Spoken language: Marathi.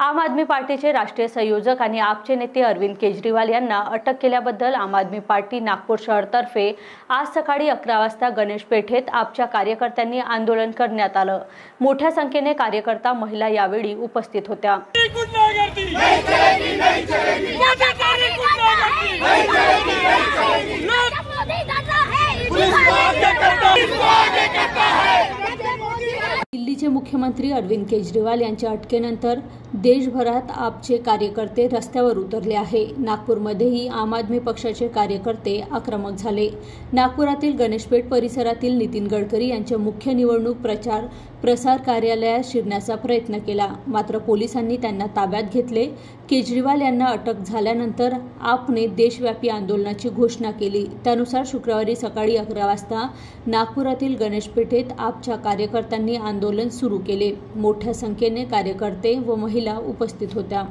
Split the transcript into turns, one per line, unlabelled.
आम आदमी पार्टीचे राष्ट्रीय संयोजक आणि आपचे नेते अरविंद केजरीवाल यांना अटक केल्याबद्दल आम आदमी पार्टी नागपूर शहरतर्फे आज सकाळी अकरा वाजता गणेश पेठेत आपच्या कार्यकर्त्यांनी आंदोलन करण्यात आलं मोठ्या संख्येने कार्यकर्ता महिला यावेळी उपस्थित होत्या दिल्लीचे मुख्यमंत्री अरविंद केजरीवाल यांच्या अटकेनंतर देशभरात आपचे कार्यकर्ते रस्त्यावर उतरले आहे. नागपूरमध्येही आम आदमी पक्षाचे कार्यकर्ते आक्रमक झाले. नागपुरातील गणेशपेठ परिसरातील नितीन गडकरी यांच्या मुख्य निवडणूक प्रचार प्रसार कार्यालयात शिरण्याचा प्रयत्न केला. मात्र पोलिसांनी त्यांना ताब्यात घेतले. केजरीवाल यांना अटक झाल्यानंतर आपने देशव्यापी आंदोलनाची घोषणा केली. त्यानुसार शुक्रवारी सकाळी अकरा वाजता नागपुरातील गणेशपेठेत आपच्या कार्यकर्त्यांनी आंदोलन आंदोलन सुरू केले. मोठ्या संख्येने कार्यकर्ते व महिला उपस्थित होत्या.